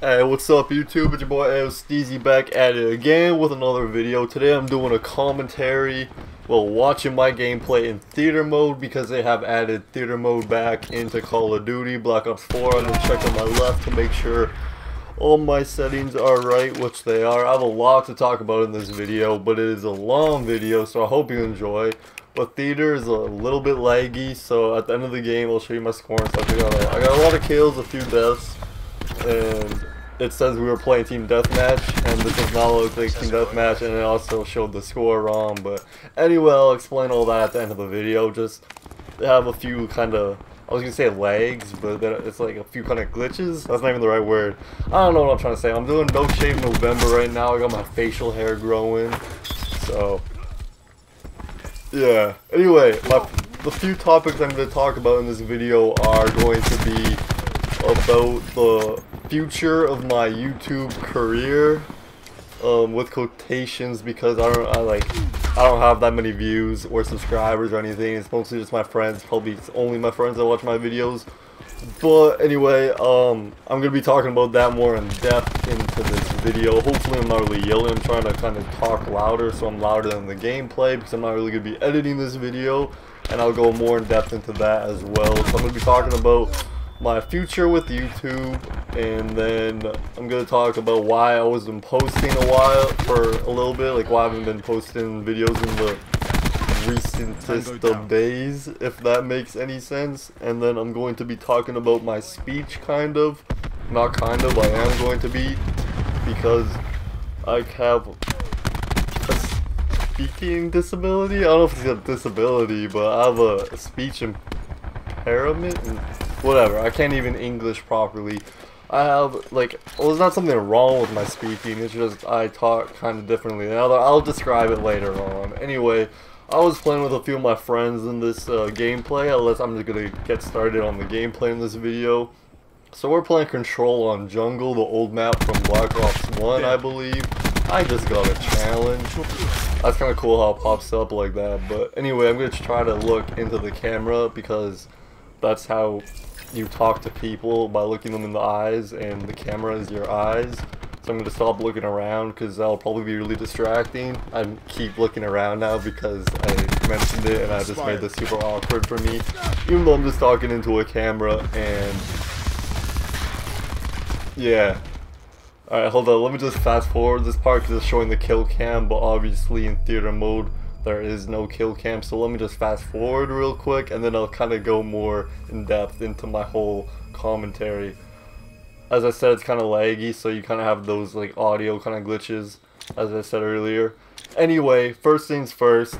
Hey, what's up YouTube? It's your boy Eyo Steezy back at it again with another video. Today I'm doing a commentary, well watching my gameplay in theater mode because they have added theater mode back into Call of Duty Black Ops 4. I'm going to check on my left to make sure all my settings are right, which they are. I have a lot to talk about in this video, but it is a long video, so I hope you enjoy. But theater is a little bit laggy, so at the end of the game I'll show you my score and stuff. I got a, I got a lot of kills, a few deaths and it says we were playing team deathmatch, and this does not look like team deathmatch, and it also showed the score wrong. But anyway, I'll explain all that at the end of the video. Just have a few kind of I was gonna say lags, but it's like a few kind of glitches. That's not even the right word. I don't know what I'm trying to say. I'm doing no shave November right now. I got my facial hair growing, so yeah. Anyway, my the few topics I'm to talk about in this video are going to be about the future of my YouTube career um, with quotations because I don't I like I don't have that many views or subscribers or anything. It's mostly just my friends. Probably it's only my friends that watch my videos. But anyway, um, I'm gonna be talking about that more in depth into this video. Hopefully, I'm not really yelling. I'm trying to kind of talk louder, so I'm louder than the gameplay because I'm not really gonna be editing this video, and I'll go more in depth into that as well. So I'm gonna be talking about my future with YouTube, and then I'm gonna talk about why I wasn't posting a while for a little bit, like why I haven't been posting videos in the recentest of days, if that makes any sense. And then I'm going to be talking about my speech, kind of, not kind of, I am going to be, because I have a speaking disability. I don't know if it's a disability, but I have a speech impairment whatever. I can't even English properly. I have, like, well, there's not something wrong with my speaking, it's just I talk kind of differently. I'll, I'll describe it later on. Anyway, I was playing with a few of my friends in this uh, gameplay, unless I'm just gonna get started on the gameplay in this video. So we're playing Control on Jungle, the old map from Black Ops 1, I believe. I just got a challenge. That's kind of cool how it pops up like that, but anyway, I'm gonna try to look into the camera because that's how you talk to people by looking them in the eyes and the camera is your eyes. So I'm going to stop looking around because that'll probably be really distracting. I keep looking around now because I mentioned it and I just made this super awkward for me. Even though I'm just talking into a camera and... Yeah. Alright, hold on. Let me just fast forward this part because it's showing the kill cam, but obviously in theater mode there is no kill cam so let me just fast forward real quick and then I'll kind of go more in depth into my whole commentary. As I said it's kind of laggy so you kind of have those like audio kind of glitches as I said earlier. Anyway first things first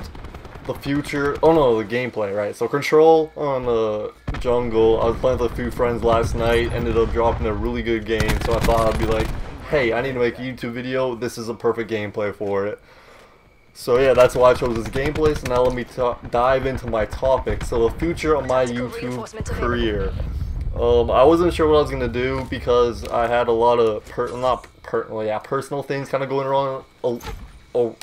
the future oh no the gameplay right so control on the jungle I was playing with a few friends last night ended up dropping a really good game so I thought I'd be like hey I need to make a YouTube video this is a perfect gameplay for it so yeah, that's why I chose this gameplay. So now let me dive into my topic. So the future of my YouTube career. Um, I wasn't sure what I was gonna do because I had a lot of per not per yeah personal things kind of going on. Oh, oh,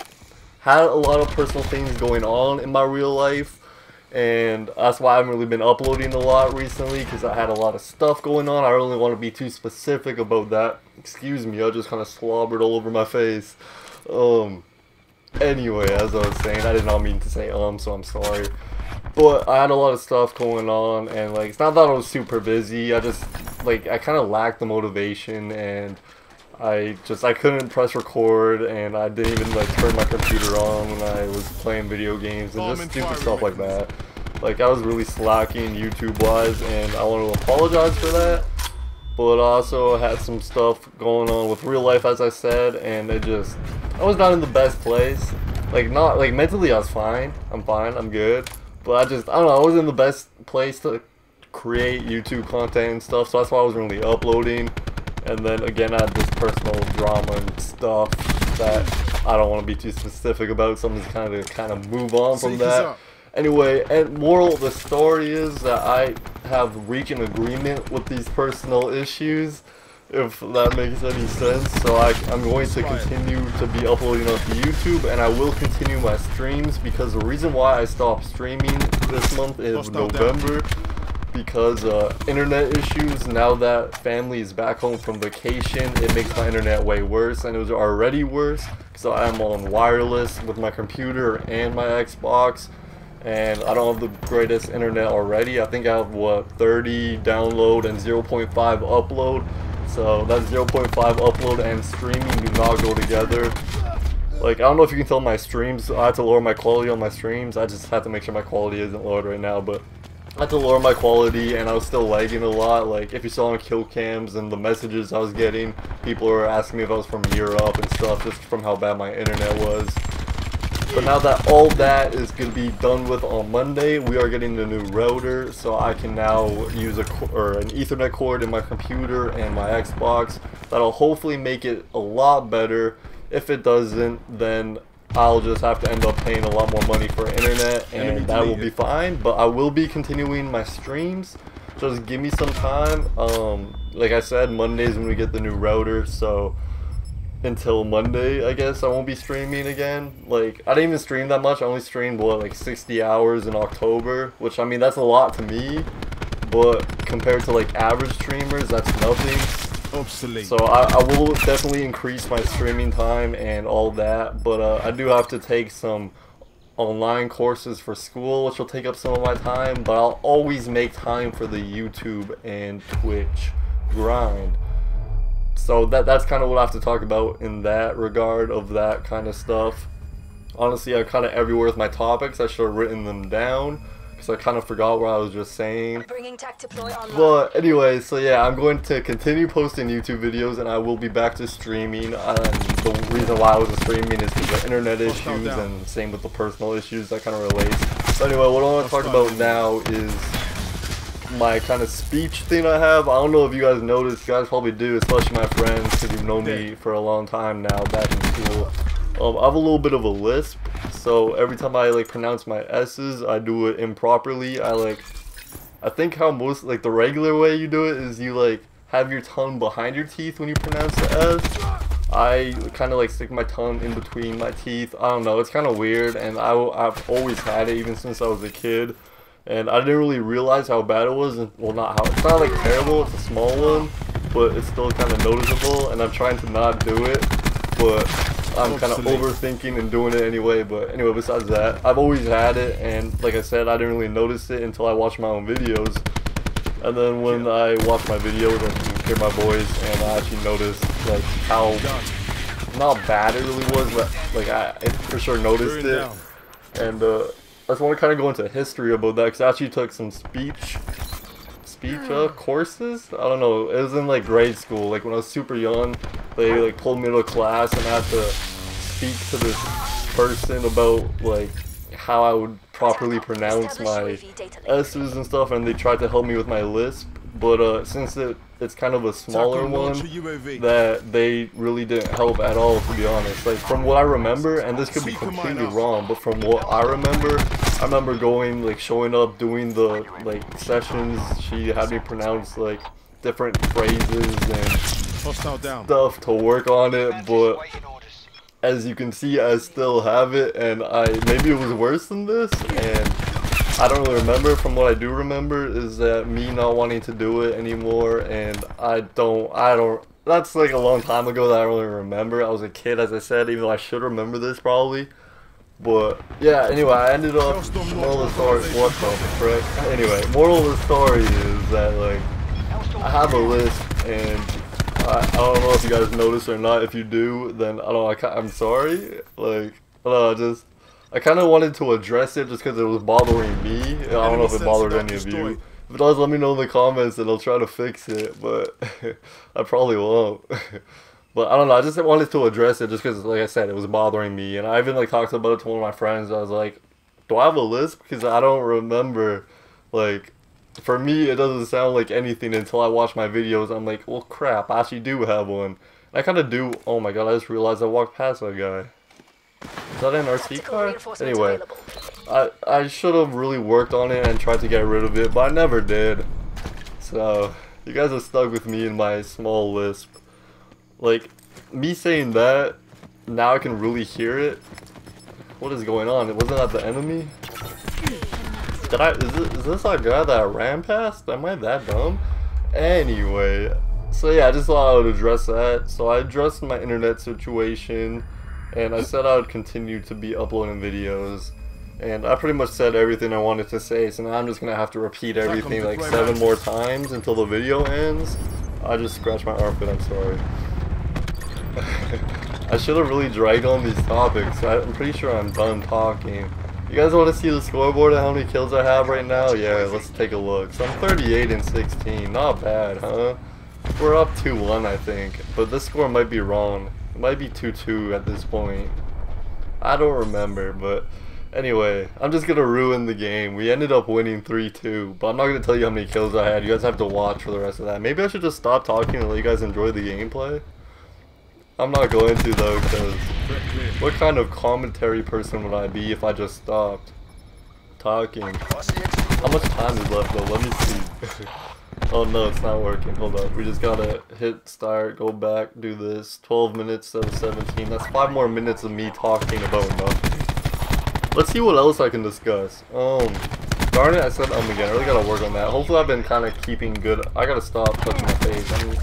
had a lot of personal things going on in my real life, and that's why I haven't really been uploading a lot recently because I had a lot of stuff going on. I don't really want to be too specific about that. Excuse me, I just kind of slobbered all over my face. Um. Anyway, as I was saying, I did not mean to say um, so I'm sorry. But I had a lot of stuff going on, and like, it's not that I was super busy, I just, like, I kind of lacked the motivation, and I just, I couldn't press record, and I didn't even, like, turn my computer on when I was playing video games, and just stupid stuff like that. Like, I was really slacking YouTube-wise, and I want to apologize for that but also had some stuff going on with real life as I said and it just I was not in the best place. Like not like mentally I was fine. I'm fine. I'm good. But I just I don't know I was in the best place to create YouTube content and stuff so that's why I wasn't really uploading. And then again I had this personal drama and stuff that I don't want to be too specific about so I'm just kind of kind of move on from that. Anyway, and moral of the story is that I have reached an agreement with these personal issues, if that makes any sense. So I, I'm going to continue to be uploading onto YouTube, and I will continue my streams, because the reason why I stopped streaming this month is November. because uh, internet issues. Now that family is back home from vacation, it makes my internet way worse, and it was already worse so I'm on wireless with my computer and my Xbox, and I don't have the greatest internet already. I think I have what 30 download and 0.5 upload. So that 0.5 upload and streaming do not go together. Like, I don't know if you can tell my streams, I have to lower my quality on my streams. I just have to make sure my quality isn't lowered right now, but I had to lower my quality and I was still lagging a lot. Like, if you saw on kill cams and the messages I was getting, people were asking me if I was from Europe and stuff, just from how bad my internet was. But now that all that is going to be done with on Monday, we are getting the new router, so I can now use a or an Ethernet cord in my computer and my Xbox. That'll hopefully make it a lot better if it doesn't, then I'll just have to end up paying a lot more money for internet and that will be fine. But I will be continuing my streams. Just give me some time. Um, like I said, Mondays when we get the new router, so until Monday, I guess I won't be streaming again. Like I didn't even stream that much. I only streamed what like 60 hours in October, which I mean that's a lot to me, but compared to like average streamers, that's nothing obsolete. So I, I, will definitely increase my streaming time and all that, but uh, I do have to take some online courses for school, which will take up some of my time, but I'll always make time for the YouTube and Twitch grind. So that that's kind of what I have to talk about in that regard of that kind of stuff. Honestly, I'm kind of everywhere with my topics. I should have written them down because I kind of forgot what I was just saying. But anyway, so yeah, I'm going to continue posting YouTube videos and I will be back to streaming. And the reason why I was streaming is because of internet issues and same with the personal issues that kind of relates. So anyway, what I want to talk about now is my kind of speech thing I have. I don't know if you guys noticed, you guys probably do, especially my friends, because you've known me for a long time now back in school. Um, I have a little bit of a lisp, so every time I like pronounce my S's, I do it improperly. I like, I think how most, like the regular way you do it is you like have your tongue behind your teeth when you pronounce the S. I kind of like stick my tongue in between my teeth. I don't know, it's kind of weird and I, I've always had it even since I was a kid. And I didn't really realize how bad it was. And well, not how, it's not like terrible, it's a small one, but it's still kind of noticeable and I'm trying to not do it. But I'm kind of overthinking and doing it anyway, but anyway, besides that, I've always had it, and like I said, I didn't really notice it until I watched my own videos. And then when I watch my videos and hear my voice, and I actually noticed like how not bad it really was, but like I, I for sure noticed it. And uh, just want to kind of go into history about that because I actually took some speech speech uh, courses. I don't know. It was in like grade school. Like when I was super young, they like pulled me to a class and I had to speak to this person about like how I would properly pronounce my S's and stuff, and they tried to help me with my lisp. But uh, since it it's kind of a smaller one, that they really didn't help at all, to be honest. Like from what I remember, and this could be completely wrong, but from what I remember, I remember going like showing up, doing the like sessions. She had me pronounce like different phrases and stuff to work on it, but as you can see, I still have it, and I maybe it was worse than this, and I don't really remember. From what I do remember, is that me not wanting to do it anymore, and I don't, I don't. That's like a long time ago that I don't really remember. I was a kid, as I said, even though I should remember this probably. But yeah, anyway, I ended up. Moral of the story. What the frick? Anyway, moral of the story is that like I have a list and I, I don't know if you guys noticed or not. If you do, then I don't. I, am sorry. Like, I don't know. Just I kind of wanted to address it just because it was bothering me. I don't know if it bothered any of you. If it does, let me know in the comments and I'll try to fix it. But I probably won't. but I don't know. I just wanted to address it just because, like I said, it was bothering me. And I even like talked about it to one of my friends. I was like, "Do I have a list?" Because I don't remember like for me, it doesn't sound like anything until I watch my videos. I'm like, well, crap, I actually do have one. I kind of do. Oh my god, I just realized I walked past that guy. Is that an RC car? Anyway, I, I should have really worked on it and tried to get rid of it, but I never did. So, you guys are stuck with me in my small lisp. Like, me saying that, now I can really hear it. What is going on? It wasn't that the enemy? Did I, is this, is this our guy that I ran past? Am I that dumb? Anyway, so yeah, I just thought I would address that. So I addressed my internet situation, and I said I would continue to be uploading videos. And I pretty much said everything I wanted to say, so now I'm just gonna have to repeat everything like seven more times until the video ends. I just scratched my armpit, I'm sorry. I should have really dragged on these topics. I'm pretty sure I'm done talking. You guys want to see the scoreboard and how many kills I have right now? Yeah, let's take a look. So I'm 38 and 16. Not bad, huh? We're up 2-1, I think. But this score might be wrong. It might be 2-2 at this point. I don't remember, but... Anyway, I'm just gonna ruin the game. We ended up winning 3-2, but I'm not gonna tell you how many kills I had. You guys have to watch for the rest of that. Maybe I should just stop talking and let you guys enjoy the gameplay? I'm not going to though, because what kind of commentary person would I be if I just stopped talking? How much time is left though? Let me see. oh no, it's not working. Hold up. We just gotta hit start, go back, do this. 12 minutes of 17. That's 5 more minutes of me talking about nothing. Let's see what else I can discuss. Um, darn it, I said um again. I really gotta work on that. Hopefully I've been kind of keeping good. I gotta stop touching my face. I'm,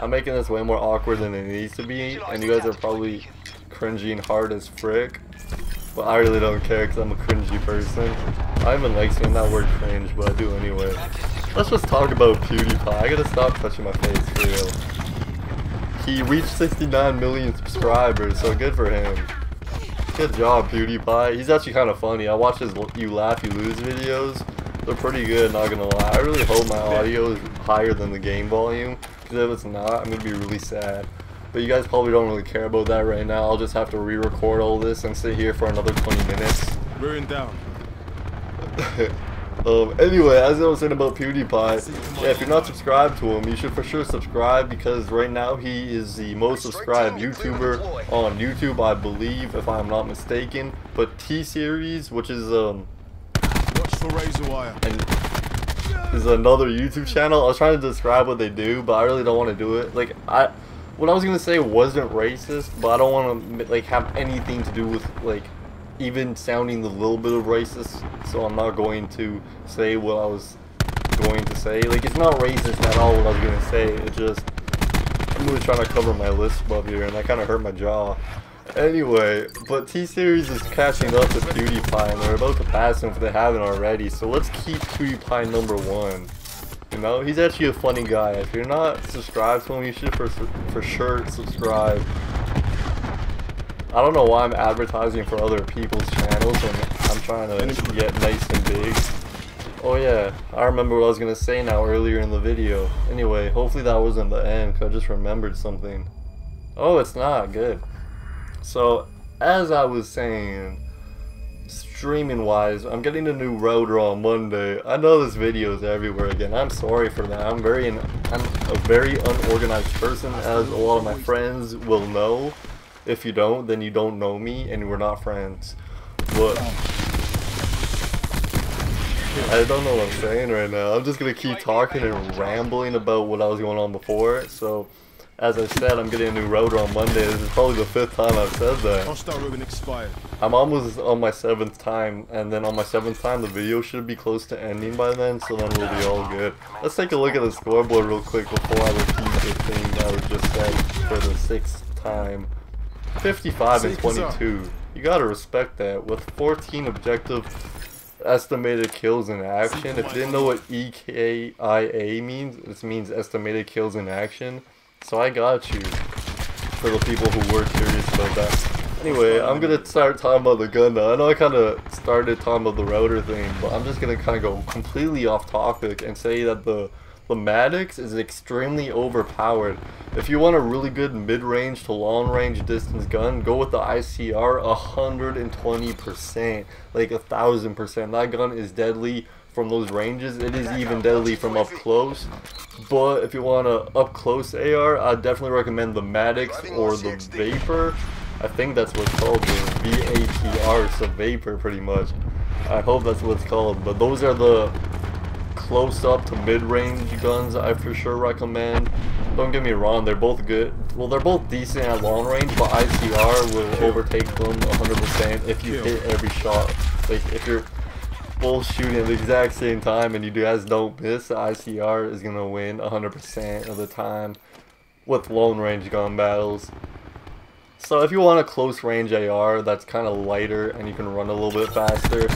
I'm making this way more awkward than it needs to be, and you guys are probably cringing hard as frick. But I really don't care because I'm a cringy person. I even like saying that word cringe, but I do anyway. Let's just talk about PewDiePie. I gotta stop touching my face for real. He reached 69 million subscribers, so good for him. Good job, PewDiePie. He's actually kind of funny. I watch his You Laugh, You Lose videos. They're pretty good, not gonna lie. I really hope my audio is higher than the game volume. Because if it's not, I'm gonna be really sad. But you guys probably don't really care about that right now. I'll just have to re-record all this and sit here for another 20 minutes. Ruined down. Um, anyway, as I was saying about PewDiePie, yeah, if you're not subscribed to him, you should for sure subscribe because right now he is the most subscribed YouTuber on YouTube, I believe, if I'm not mistaken. But T-Series, which is um, Watch for razor wire. and is another YouTube channel. I was trying to describe what they do, but I really don't want to do it. Like I, what I was gonna say wasn't racist, but I don't want to like have anything to do with like even sounding a little bit of racist, so I'm not going to say what I was going to say. Like, it's not racist at all what I was going to say, it just, I'm really trying to cover my lisp up here, and that kind of hurt my jaw. Anyway, but T-Series is catching up to PewDiePie, and they're about to pass him if they haven't already, so let's keep PewDiePie number one. You know, he's actually a funny guy. If you're not subscribed to him, you should for, for sure subscribe. I don't know why I'm advertising for other people's channels and I'm trying to get nice and big. Oh yeah, I remember what I was gonna say now earlier in the video. Anyway, hopefully that wasn't the end, cause I just remembered something. Oh, it's not, good. So, as I was saying, streaming wise, I'm getting a new router on Monday. I know this video is everywhere again. I'm sorry for that. I'm very, I'm a very unorganized person, as a lot of my friends will know. If you don't, then you don't know me and we're not friends. But I don't know what I'm saying right now. I'm just gonna keep talking and rambling about what I was going on before. So, as I said, I'm getting a new router on Monday. This is probably the fifth time I've said that. Hostile ribbon expired. I'm almost on my seventh time, and then on my seventh time, the video should be close to ending by then, so then we'll be all good. Let's take a look at the scoreboard real quick before I repeat the thing that was just said for the sixth time. 55 and 22. You gotta respect that. With 14 objective estimated kills in action. If you didn't know what EKIA means, this means estimated kills in action. So I got you. For the people who were curious about that. Anyway, I'm gonna start talking about the gun now. I know I kind of started talking about the router thing, but I'm just gonna kind of go completely off topic and say that the the Maddox is extremely overpowered. If you want a really good mid-range to long-range distance gun, go with the ICR 120%, like a thousand percent. That gun is deadly from those ranges. It is even deadly from up close. But if you want a up close AR, I definitely recommend the Maddox or the Vapor. I think that's what's called, the VAPR, so Vapor pretty much. I hope that's what it's called. But those are the close up to mid-range guns I for sure recommend. Don't get me wrong, they're both good. Well, they're both decent at long range, but ICR will overtake them 100% if you hit every shot. Like, if you're both shooting at the exact same time and you guys don't miss, the ICR is going to win 100% of the time with long range gun battles. So if you want a close range AR that's kind of lighter and you can run a little bit faster,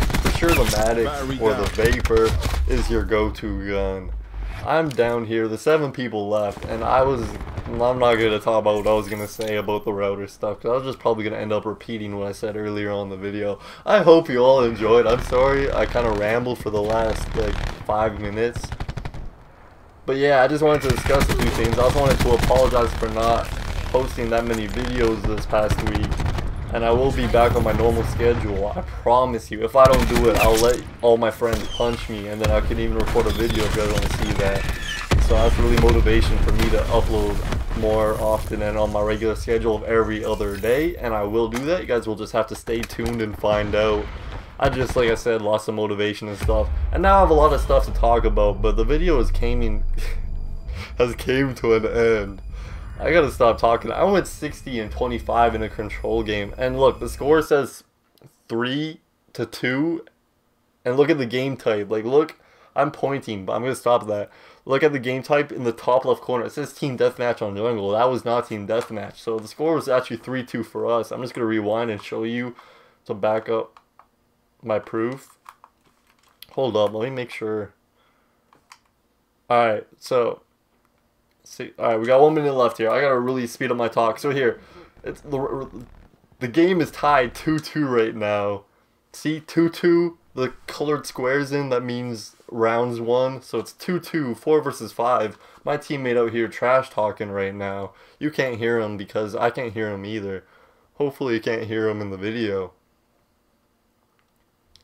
sure the Maddox or the Vapor is your go-to gun. I'm down here, the seven people left, and I was, I'm not going to talk about what I was going to say about the router stuff, because I was just probably going to end up repeating what I said earlier on the video. I hope you all enjoyed, I'm sorry, I kind of rambled for the last, like, five minutes. But yeah, I just wanted to discuss a few things. I also wanted to apologize for not posting that many videos this past week. And I will be back on my normal schedule. I promise you. If I don't do it, I'll let all my friends punch me. And then I can even record a video if you guys want to see that. So that's really motivation for me to upload more often and on my regular schedule of every other day. And I will do that. You guys will just have to stay tuned and find out. I just, like I said, lost some motivation and stuff. And now I have a lot of stuff to talk about. But the video is came has came to an end. I gotta stop talking. I went 60 and 25 in a control game. And look, the score says 3 to 2. And look at the game type. Like, look, I'm pointing, but I'm gonna stop that. Look at the game type in the top left corner. It says Team Deathmatch on the Jungle. That was not Team Deathmatch. So the score was actually 3-2 for us. I'm just gonna rewind and show you to back up my proof. Hold up, let me make sure. Alright, so See, all right, we got one minute left here. I gotta really speed up my talk. So here, it's the the game is tied two two right now. See two two. The colored squares in that means rounds one. So it's two two four versus five. My teammate out here trash talking right now. You can't hear him because I can't hear him either. Hopefully you can't hear him in the video.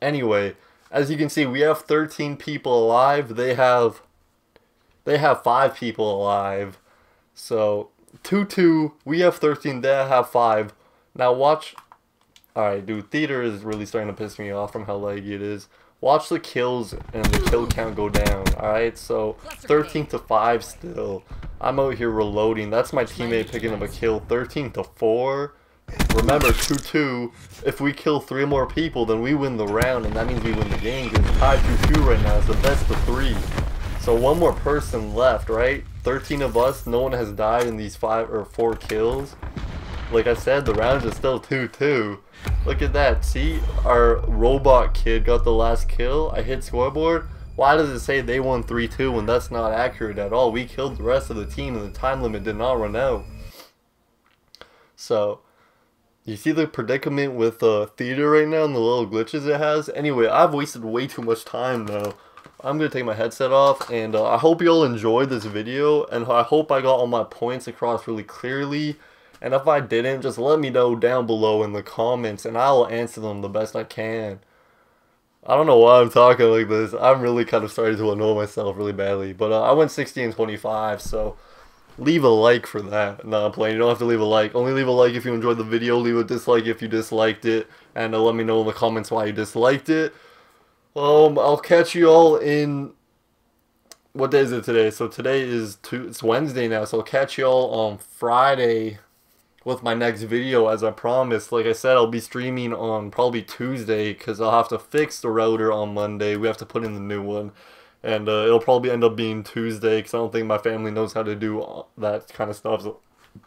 Anyway, as you can see, we have 13 people alive. They have they have five people alive. So, 2 2, we have 13, they have five. Now, watch. Alright, dude, theater is really starting to piss me off from how laggy it is. Watch the kills and the kill count go down. Alright, so 13 to 5 still. I'm out here reloading. That's my teammate picking up a kill. 13 to 4. Remember, 2-2. If we kill three more people, then we win the round, and that means we win the game. Because it's tied 2-2 right now. is the best of three. So one more person left, right? 13 of us, no one has died in these five or four kills. Like I said, the rounds are still 2-2. Look at that. See, our robot kid got the last kill. I hit scoreboard. Why does it say they won 3-2 when that's not accurate at all? We killed the rest of the team and the time limit did not run out. So, you see the predicament with the theater right now and the little glitches it has? Anyway, I've wasted way too much time though. I'm going to take my headset off, and uh, I hope you all enjoyed this video, and I hope I got all my points across really clearly, and if I didn't, just let me know down below in the comments, and I'll answer them the best I can. I don't know why I'm talking like this, I'm really kind of starting to annoy myself really badly, but uh, I went 60 and 25, so leave a like for that. No, I'm playing. You don't have to leave a like. Only leave a like if you enjoyed the video. Leave a dislike if you disliked it. And uh, let me know in the comments why you disliked it. Um, I'll catch you all in. What day is it today? So today is two. It's Wednesday now. So I'll catch you all on Friday with my next video as I promised. Like I said, I'll be streaming on probably Tuesday because I'll have to fix the router on Monday. We have to put in the new one. And uh, it'll probably end up being Tuesday because I don't think my family knows how to do that kind of stuff. So,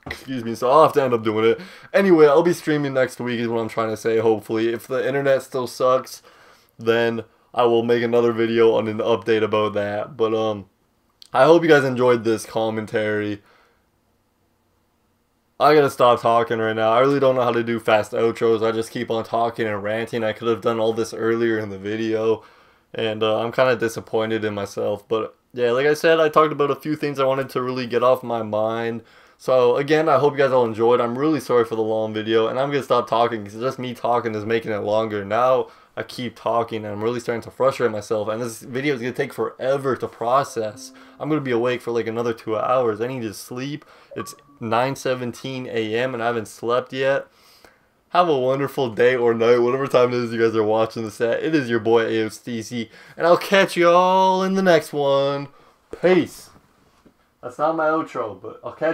excuse me, so I'll have to end up doing it. Anyway, I'll be streaming next week is what I'm trying to say, hopefully. If the internet still sucks, then I will make another video on an update about that. But um, I hope you guys enjoyed this commentary. I gotta stop talking right now. I really don't know how to do fast outros. I just keep on talking and ranting. I could have done all this earlier in the video. And uh, I'm kind of disappointed in myself. But yeah, like I said, I talked about a few things I wanted to really get off my mind. So again, I hope you guys all enjoyed. I'm really sorry for the long video. And I'm to stop talking because just me talking is making it longer. Now I keep talking and I'm really starting to frustrate myself and this video is going to take forever to process. I'm going to be awake for like another two hours. I need to sleep. It's 9.17 a.m. and I haven't slept yet. Have a wonderful day or night, whatever time it is you guys are watching this at. It is your boy Eyo Steezy and I'll catch you all in the next one. Peace. That's not my outro, but I'll catch